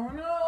Oh no!